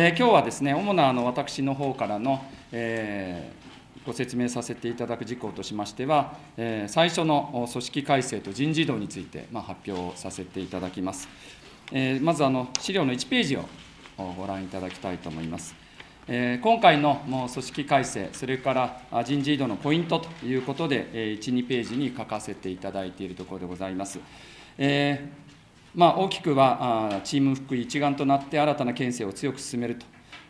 えー、今日はですね、主なあの私の方からの、えー、ご説明させていただく事項としましては、えー、最初の組織改正と人事異動について、まあ、発表させていただきます。えー、まずあの資料の1ページをご覧いただきたいと思います。えー、今回のもう組織改正、それから人事異動のポイントということで、えー、1、2ページに書かせていただいているところでございます。えーまあ、大きくはチーム福井一丸となって新たな県政を強く進める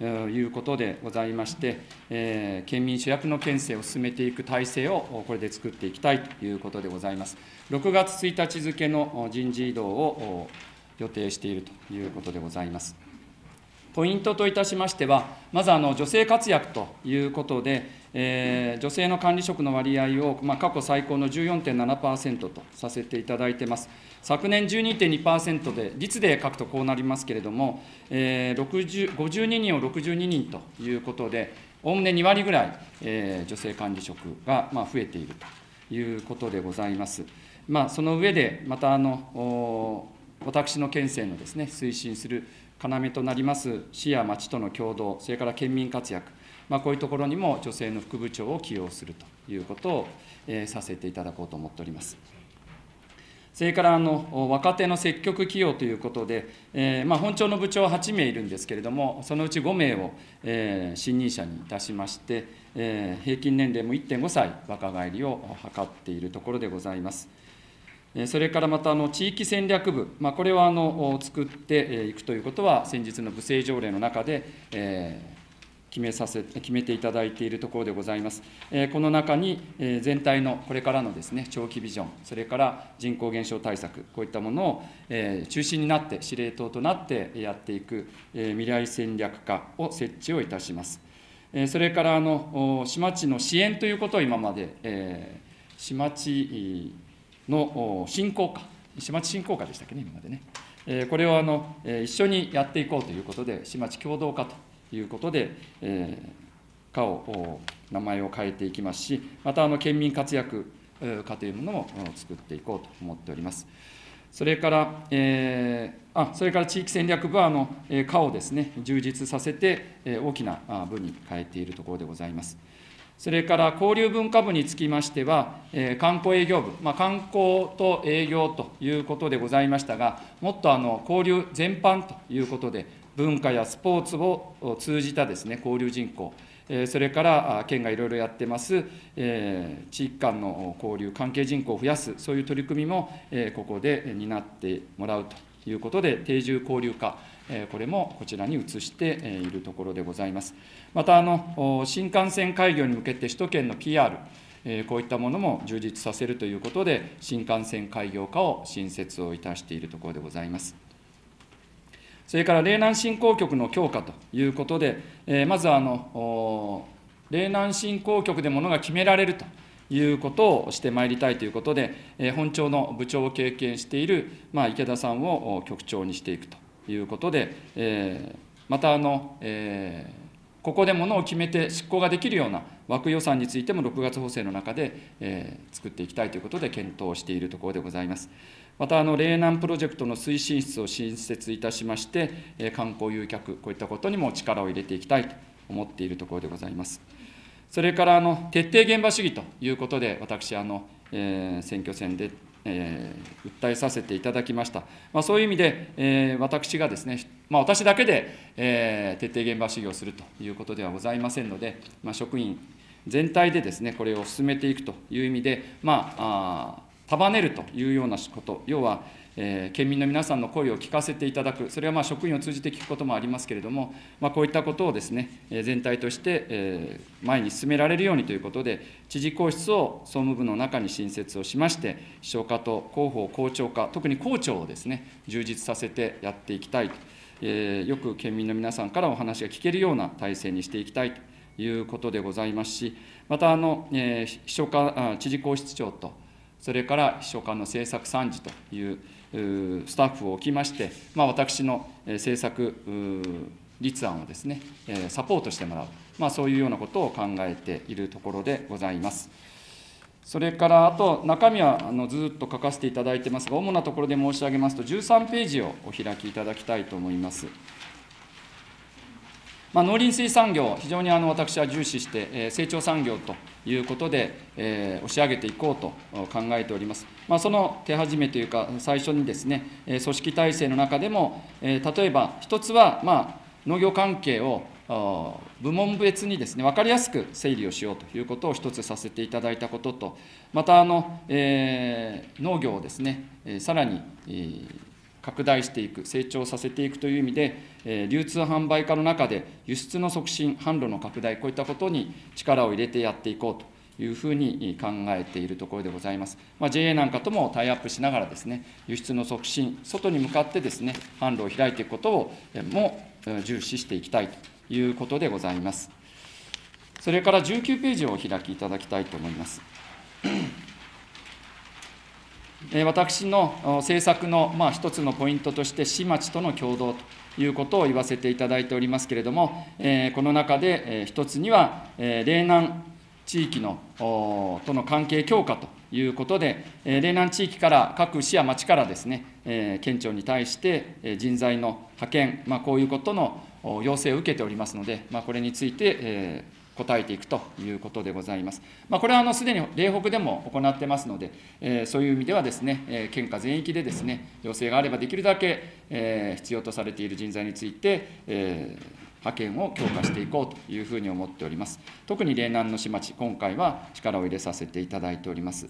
ということでございまして、えー、県民主役の県政を進めていく体制をこれで作っていきたいということでございます。6月1日付の人事異動を予定しているということでございます。ポイントといたしましては、まずあの女性活躍ということで、えー、女性の管理職の割合を、まあ、過去最高の14.7%とさせていただいてます。昨年12.2%で、率で書くとこうなりますけれども、えー、52人を62人ということで、おおむね2割ぐらい、えー、女性管理職が、まあ、増えているということでございます。まあ、その上で、またあの私の県政のですね推進する要となります市や町との共同、それから県民活躍、まあ、こういうところにも女性の副部長を起用するということを、え、させていただこうと思っております。それからあの若手の積極起用ということで、えーまあ、本庁の部長は8名いるんですけれども、そのうち5名を、えー、新任者にいたしまして、えー、平均年齢も1.5歳若返りを図っているところでございます。それからまたあの地域戦略部、まあ、これはあの作っていくということは、先日の部政条例の中で、えー、決めさせ決めていただいているところでございます。この中に全体のこれからのですね長期ビジョン、それから人口減少対策、こういったものを中心になって、司令塔となってやっていく未来戦略課を設置をいたします。それからあの島地の支援ということを今まで、島地の振興課、島地振興課でしたっけね、今までね。これをあの一緒にやっていこうということで、島地共同課ということで、えー、課を名前を変えていきますし、またあの県民活躍課というものも作っていこうと思っております。それから、えー、あそれから地域戦略部はあの課をですね充実させて大きな部に変えているところでございます。それから交流文化部につきましては、えー、観光営業部、まあ、観光と営業ということでございましたが、もっとあの交流全般ということで、文化やスポーツを通じたですね交流人口、それから県がいろいろやってます、地域間の交流、関係人口を増やす、そういう取り組みもここで担ってもらうということで、定住交流化、これもこちらに移しているところでございます。またあの、新幹線開業に向けて首都圏の PR、こういったものも充実させるということで、新幹線開業化を新設をいたしているところでございます。それから霊南振興局の強化ということで、えー、まずあの霊南振興局でものが決められるということをしてまいりたいということで、本庁の部長を経験している、池田さんを局長にしていくということで、またあの、ここでものを決めて執行ができるような枠予算についても6月補正の中で、作っていきたいということで検討しているところでございます。また、あの、霊南プロジェクトの推進室を新設いたしまして、観光誘客、こういったことにも力を入れていきたいと思っているところでございます。それからあの徹底現場主義ということで、私、あのえ、選挙戦でえー、訴えさせていただきました。まあ、そういう意味で、えー、私がですね、まあ、私だけで、えー、徹底現場修行するということではございませんので、まあ、職員全体でですね、これを進めていくという意味で、まあ、あ束ねるというようなこと、要は、えー、県民の皆さんの声を聞かせていただく、それはまあ職員を通じて聞くこともありますけれども、まあ、こういったことをですね、え、全体として、えー、前に進められるようにということで、知事公室を総務部の中に新設をしまして、秘書課と広報、校長課、特に校長をですね、充実させてやっていきたいと、えー、よく県民の皆さんからお話が聞けるような体制にしていきたいということでございますし、またあの、えー、秘書課、知事公室長と、それから秘書官の政策参事というスタッフを置きまして、まあ、私の政策立案をですね、サポートしてもらう、まあ、そういうようなことを考えているところでございます。それからあと中身はあのずっと書かせていただいてますが、主なところで申し上げますと、13ページをお開きいただきたいと思います。まあ、農林水産業、非常にあの私は重視して、え、成長産業ということで、え、押し上げていこうと考えております。まあ、その手始めというか、最初にですね、組織体制の中でも、え、例えば一つは、ま、農業関係を部門別にですね、分かりやすく整理をしようということを一つさせていただいたことと、またあの、え、農業をですね、さらに、えー、拡大していく、成長させていくという意味で、流通販売化の中で輸出の促進、販路の拡大、こういったことに力を入れてやっていこうと。いうふうに考えているところでございます。まあ、JA なんかともタイアップしながらですね、輸出の促進、外に向かってですね、販路を開いていくことをも重視していきたいということでございます。それから19ページをお開きいただきたいと思います。私の政策のまあ一つのポイントとして、市町との共同ということを言わせていただいておりますけれども、この中で一つには、嶺南地域のとの関係強化ということで、嶺南地域から各市や町からですね、県庁に対して人材の派遣、ま、こういうことの要請を受けておりますので、ま、これについて、答えていくということでございます。まあ、これはあのすでに霊北でも行ってますので、えー、そういう意味ではですね、えー、県下全域でですね、要請があればできるだけ、えー、必要とされている人材について、えー派遣を強化していこうというふうに思っております。特に嶺南の市町、今回は力を入れさせていただいております。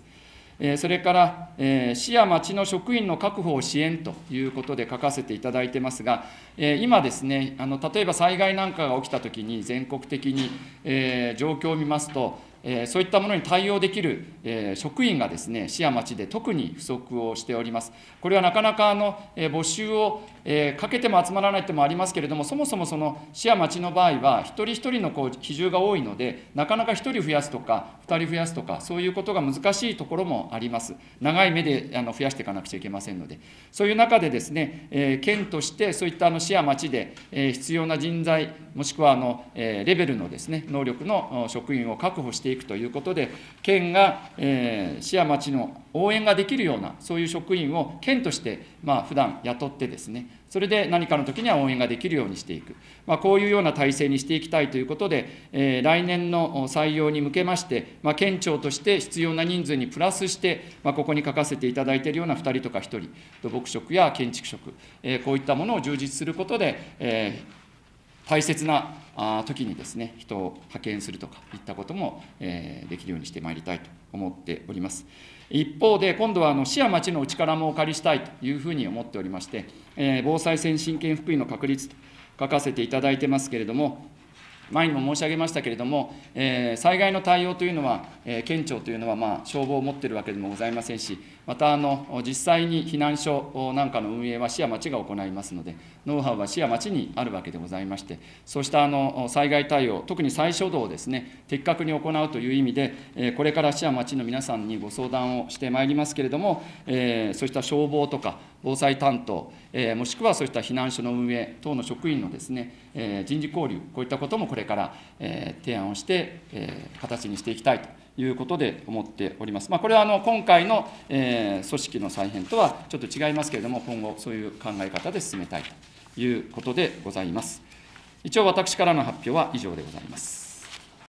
それから、市や町の職員の確保を支援ということで書かせていただいてますが、今ですね、あの例えば災害なんかが起きたときに、全国的に状況を見ますと、えそういったものに対応できる、え職員がですね、市や町で特に不足をしております。これはなかなかあの、え募集を、えかけても集まらないってもありますけれども、そもそもその市や町の場合は、一人一人のこう比重が多いので、なかなか1人増やすとか、2人増やすとか、そういうことが難しいところもあります。長い目であの増やしていかなくちゃいけませんので、そういう中でですね、え県としてそういったあの市や町で、え必要な人材、もしくはあの、えレベルのですね、能力の職員を確保していくということで、県が、えー、市や町の応援ができるような、そういう職員を県として、まあ普段雇ってですね、それで何かの時には応援ができるようにしていく、まあ、こういうような体制にしていきたいということで、えー、来年の採用に向けまして、まあ、県庁として必要な人数にプラスして、まあ、ここに書かせていただいているような2人とか1人、土木職や建築職、えー、こういったものを充実することで、えー大切な時にですね、人を派遣するとかいったことも、えできるようにしてまいりたいと思っております。一方で、今度はあの市や町の力もお借りしたいというふうに思っておりまして、え防災先進権福井の確立と書かせていただいてますけれども、前にも申し上げましたけれども、えー、災害の対応というのは、えー、県庁というのは、まあ、消防を持っているわけでもございませんし、またあの実際に避難所なんかの運営は市や町が行いますので、ノウハウは市や町にあるわけでございまして、そうしたあの災害対応、特に再初動をですね、的確に行うという意味で、えー、これから市や町の皆さんにご相談をしてまいりますけれども、えー、そうした消防とか防災担当、えー、もしくはそうした避難所の運営等の職員のですね、えー、人事交流、こういったこともこれから、えー、提案をして、えー、形にしていきたいということで思っております。まあ、これはあの今回の、えー、組織の再編とはちょっと違いますけれども、今後、そういう考え方で進めたいということでございます。一応、私からの発表は以上でございます。